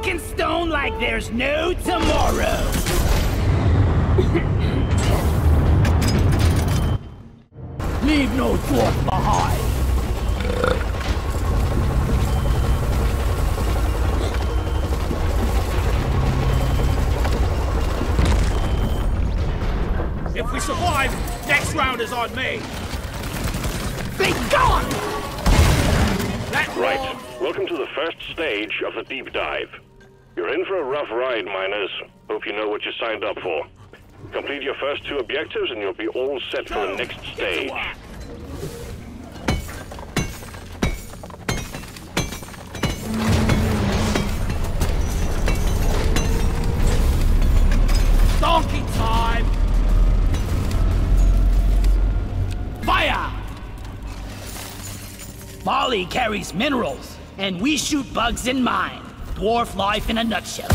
Rockin' stone like there's no tomorrow. Leave no dwarf behind. If we survive, next round is on me. Be gone! That Right. Welcome to the first stage of the deep dive. You're in for a rough ride, miners. Hope you know what you signed up for. Complete your first two objectives and you'll be all set for the next stage. Donkey time! Fire! Molly carries minerals, and we shoot bugs in mine. Dwarf life in a nutshell.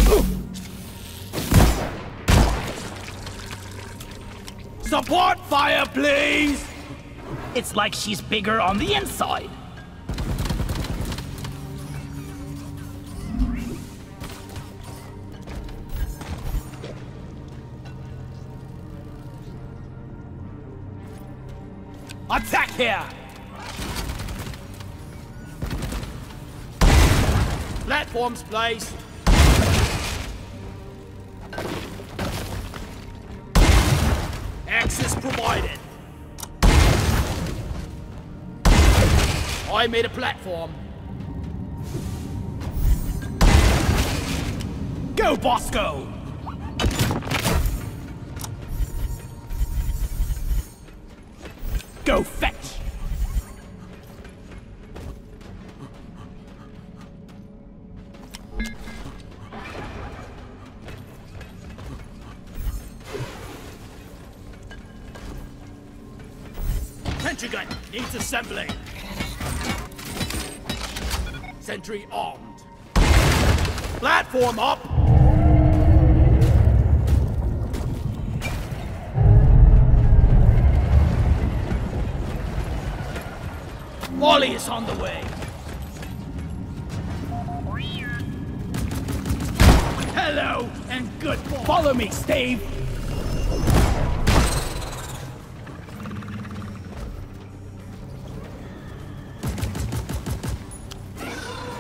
Support fire, please! It's like she's bigger on the inside. Attack here! Platforms placed. Access provided. I made a platform. Go, Bosco! Go fetch! Pentagon needs assembling. Sentry armed. Platform up! Molly is on the way. Hello and good. Follow me, Steeve.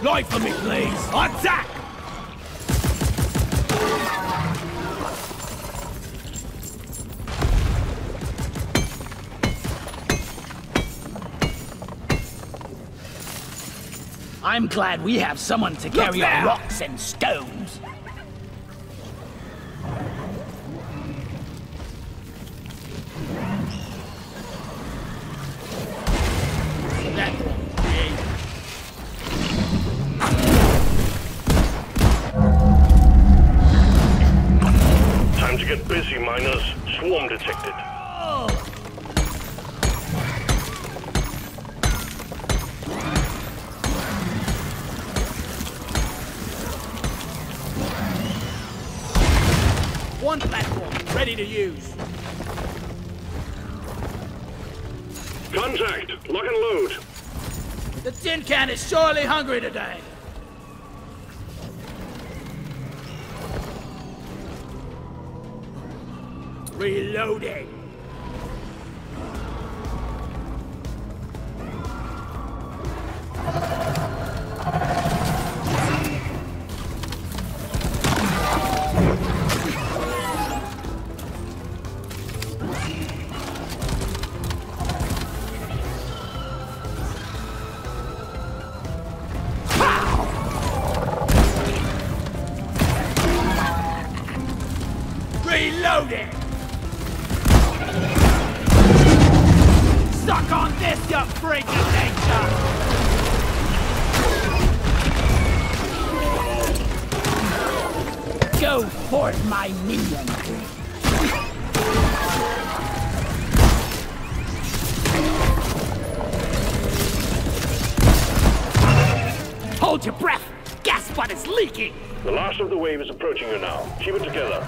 Light for me, please. Attack! I'm glad we have someone to carry our rocks and stones. Platform ready to use. Contact! Lock and load. The tin can is surely hungry today. Reloading. Suck on this, you freak of nature! Go forth, my minion. Hold your breath. Gas butt is leaking. The last of the wave is approaching you now. Keep it together.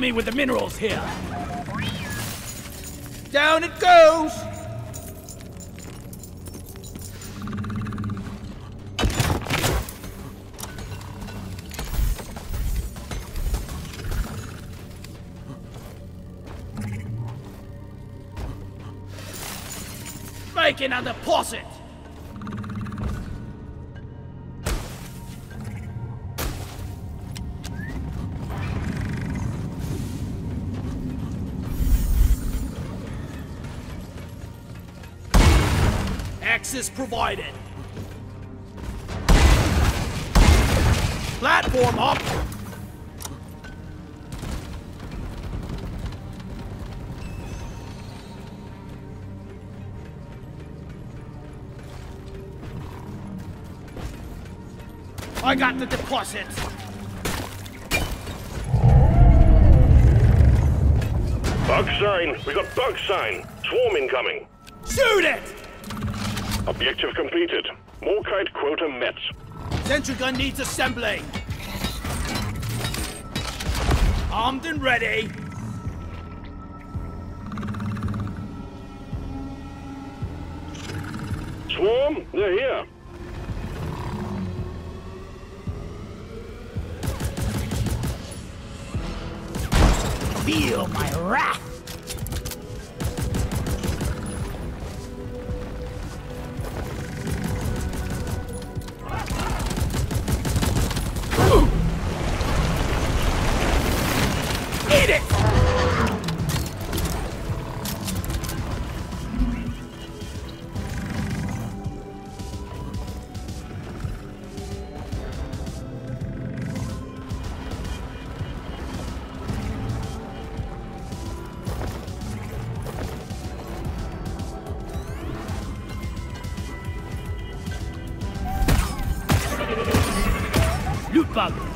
me with the minerals here. Down it goes! Making a deposit. Access provided. Platform up! I got the deposit. Bug sign. We got bug sign. Swarm incoming. Shoot it! Objective completed. Morkite quota met. Sentry gun needs assembling. Armed and ready. Swarm, they're here. Feel my wrath.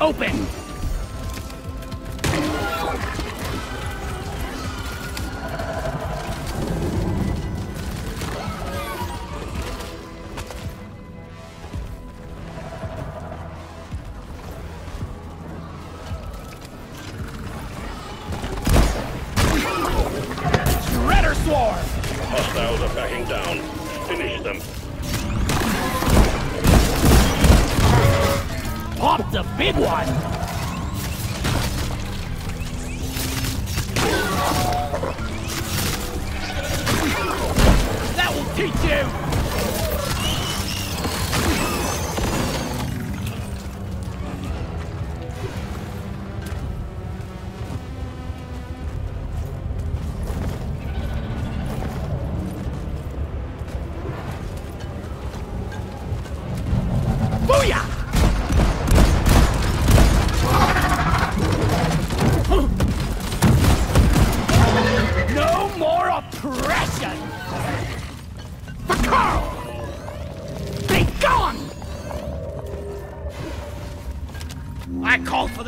Open!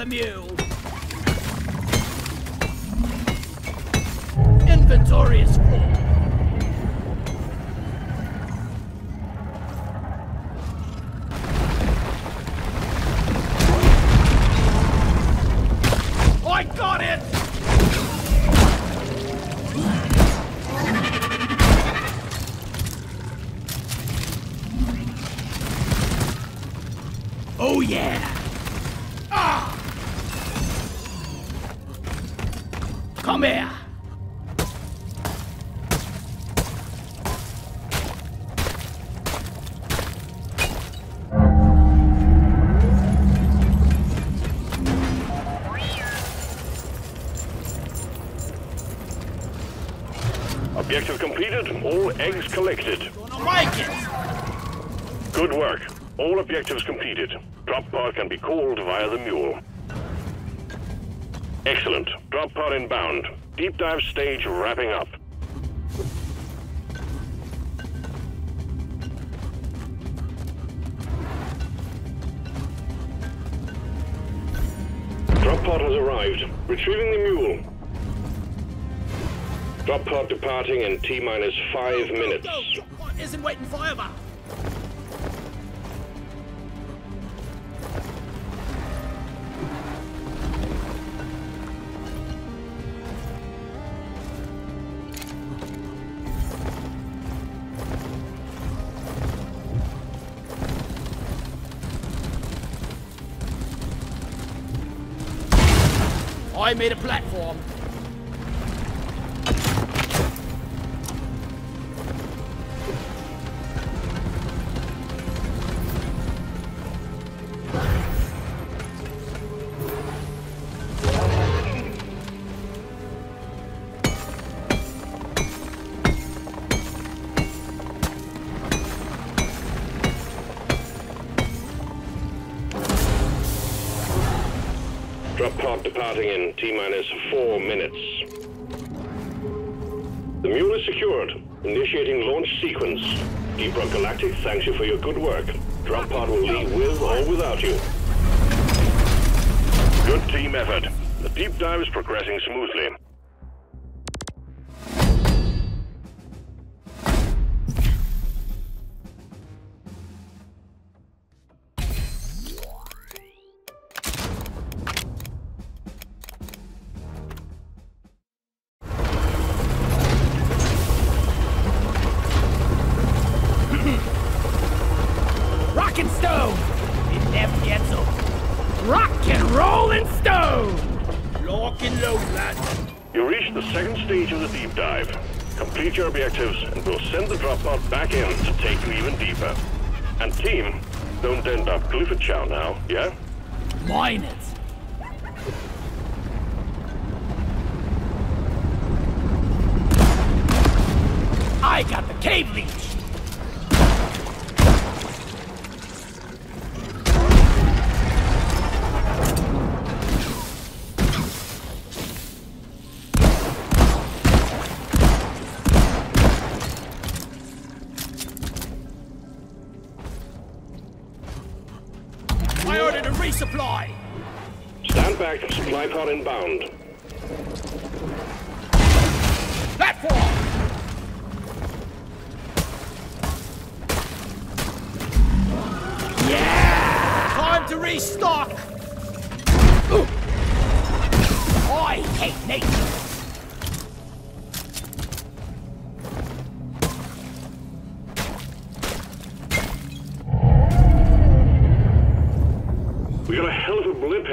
Call for Objective completed. All eggs collected. Make it. Good work. All objectives completed. Drop pod can be called via the mule. Excellent. Drop pod inbound. Deep dive stage wrapping up. Drop pod has arrived. Retrieving the mule. Drop pod departing in T minus five minutes. Go! What isn't waiting forever? I made a platform. Departing in T minus four minutes. The mule is secured. Initiating launch sequence. Deep Rock Galactic thanks you for your good work. Drop pod will leave with or without you. Good team effort. The deep dive is progressing smoothly. Complete your objectives and we'll send the drop pod back in to take you even deeper. And team, don't end up Clifford Chow now, yeah? Mine it. I got ordered a resupply. Stand back, supply pod inbound. Platform. Yeah! Time to restock. I hate nature!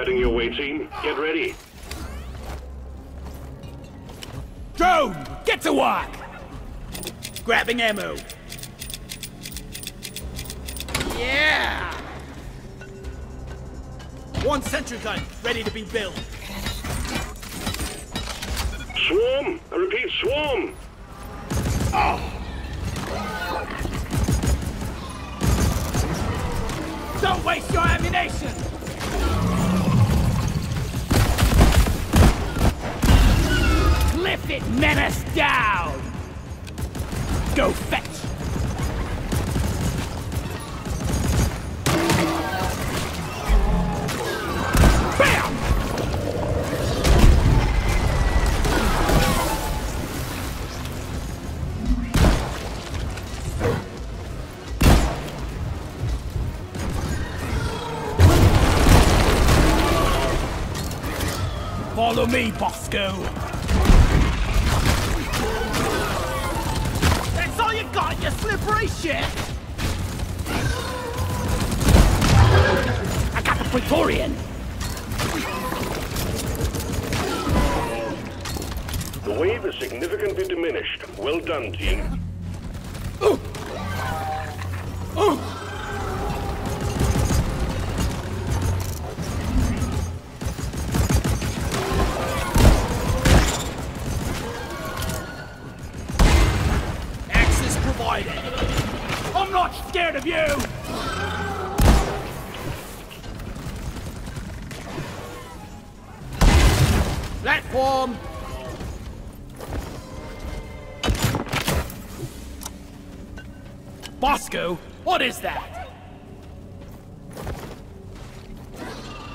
Heading your way, team. Get ready. Drone! Get to work! Grabbing ammo. Yeah. One sentry gun ready to be built. Swarm! I repeat, swarm! Bosco! That's all you got, you slippery shit. I got the Praetorian! The wave is significantly diminished. Well done, team. Access of you! Platform! Bosco, what is that?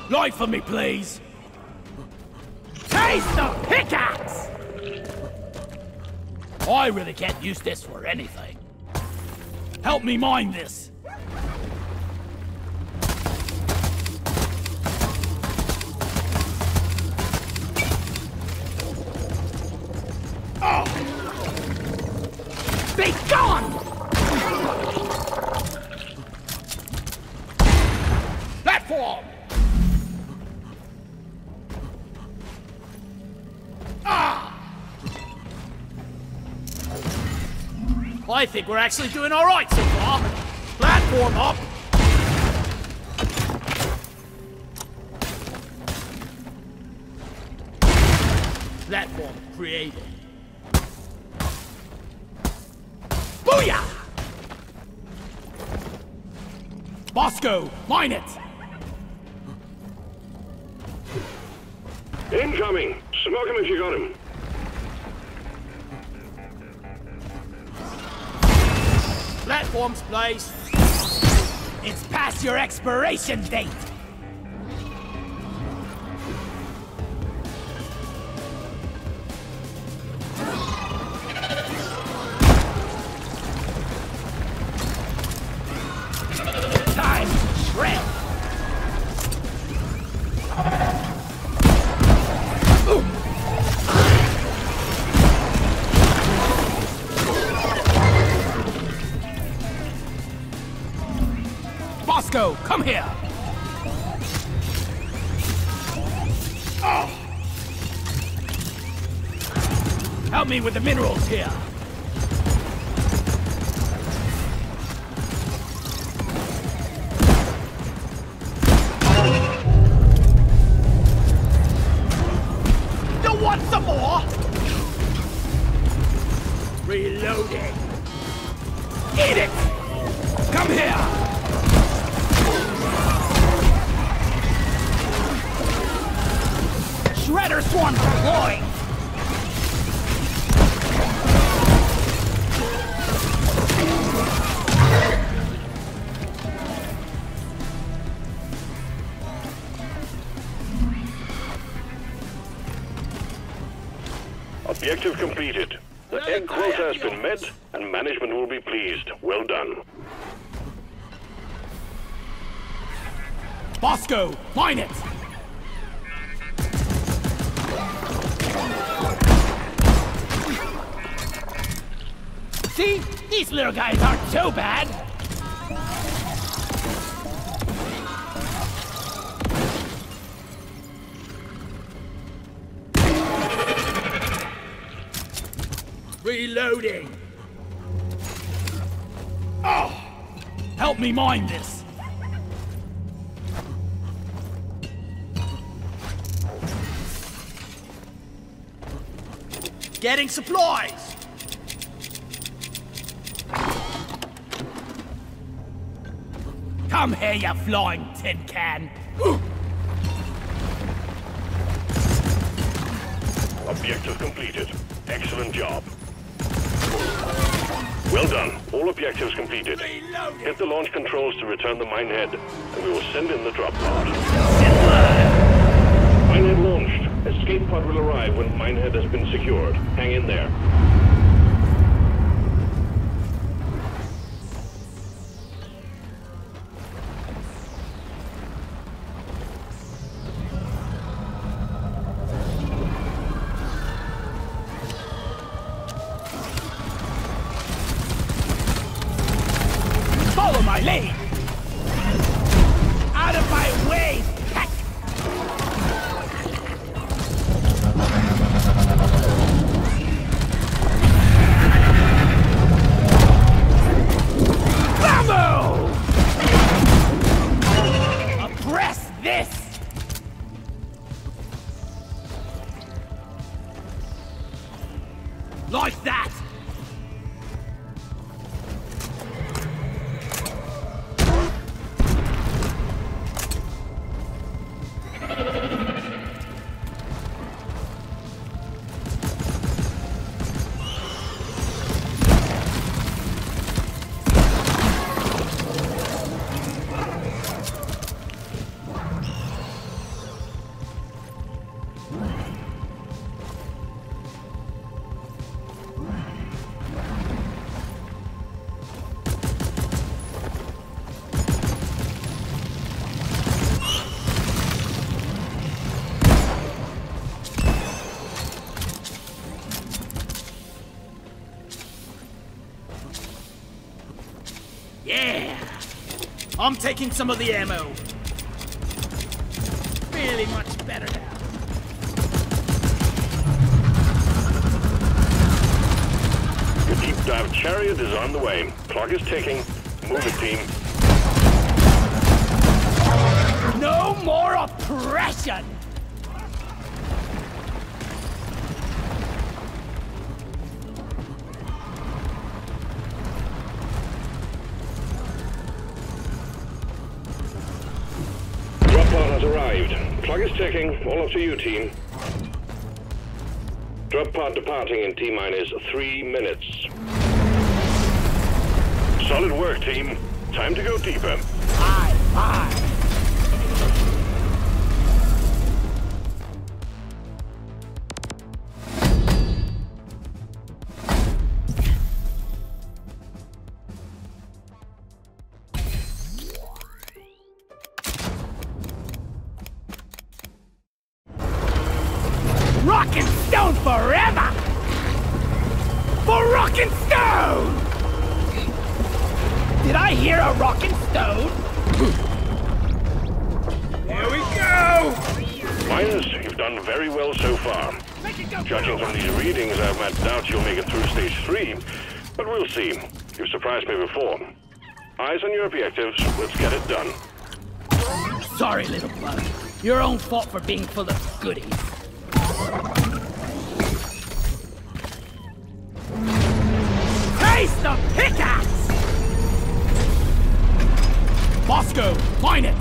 Light for me, please. Taste the pickaxe! I really can't use this for anything. Help me mine this. I think we're actually doing all right so far. Platform up! Platform created. Booyah! Bosco, mine it! Incoming! Smoke him if you got him. It's past your expiration date! With the minerals Help me mine this! Getting supplies. Come here, you flying tin can! Objective completed. Excellent job. Well done. All objectives completed. Hit the launch controls to return the minehead, and we will send in the drop pod. Minehead launched. Escape pod will arrive when minehead has been secured. Hang in there. Follow my lead! Out of my way, I'm taking some of the ammo. Feeling much better now. Your deep dive chariot is on the way. Clock is ticking. Move it, team. No more oppression! Ticking. All up to you, team. Drop pod departing in T-minus three minutes. Solid work, team. Time to go deeper. Aye, aye. Your own fault for being full of goodies. Taste the pickaxe! Bosco, mine it!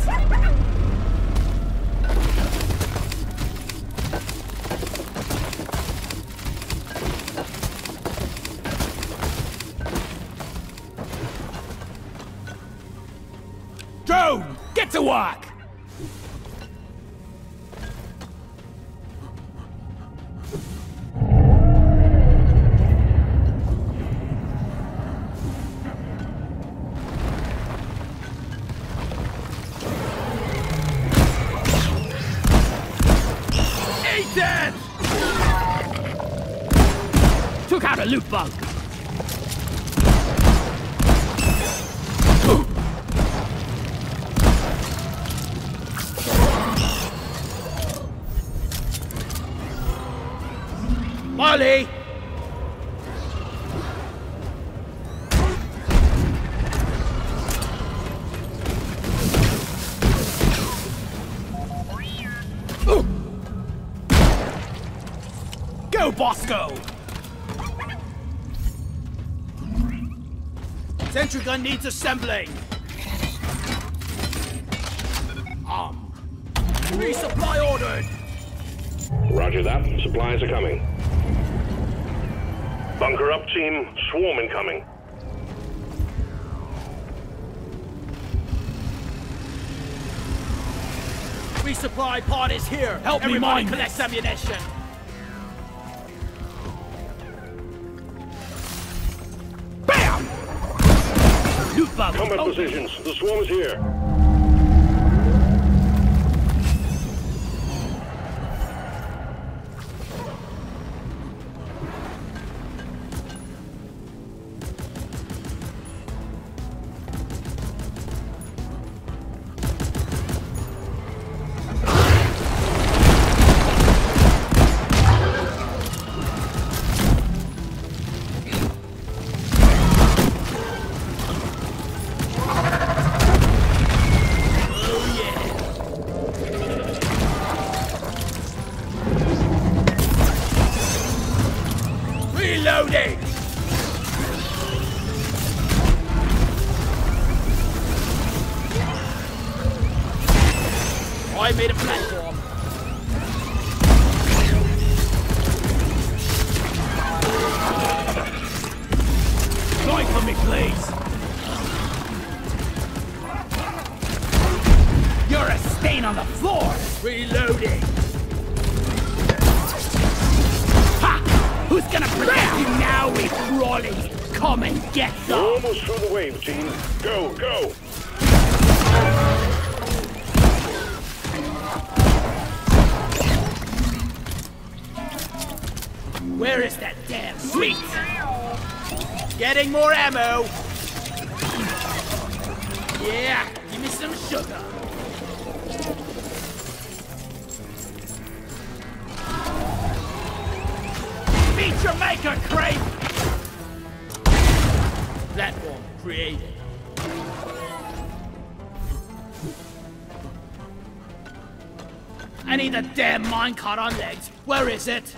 Drone, get to work! Go, Bosco! Sentry gun needs assembling. Um. Resupply ordered. Roger that. Supplies are coming. Bunker up, team. Swarm incoming. Resupply pod is here. Help me Everybody mine collects ammunition. Bam! Loot bug. Combat positions. The swarm is here. Please. You're a stain on the floor. Reloading! Ha! Who's gonna protect you now, we crawlies? Come and get some. almost through the wave, team. Go, go. Where is that damn sweet? Getting more ammo! Yeah, Give me some sugar. Meet your maker, Crate! Platform created. I need the damn minecart on legs. Where is it?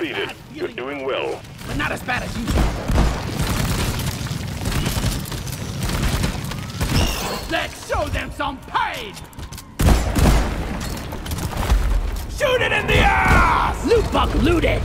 Completed. You're doing well. But not as bad as you. Let's show them some pain! Shoot it in the ass! Loot bug looted!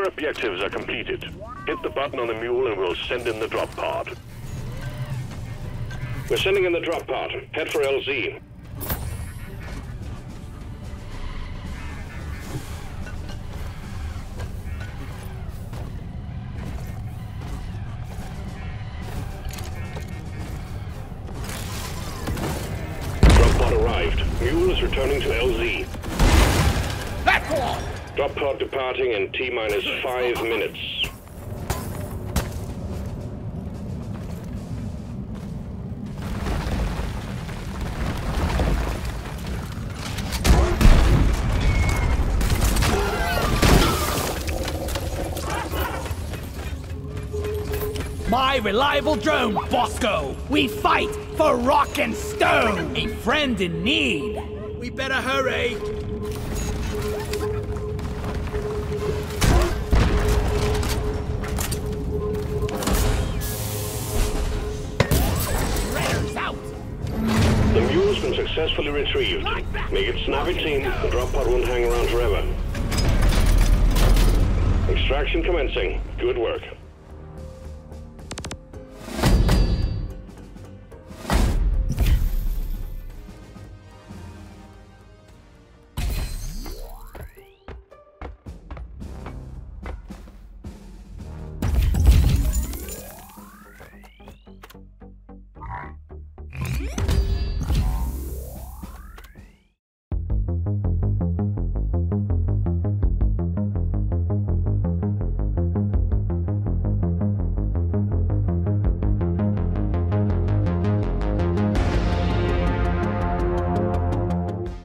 Your objectives are completed. Hit the button on the mule and we'll send in the drop pod. We're sending in the drop pod. Head for LZ. Departing in T minus five minutes. My reliable drone, Bosco! We fight for rock and stone! A friend in need! We better hurry. Make it snappy, team. The drop pod won't hang around forever. Extraction commencing. Good work.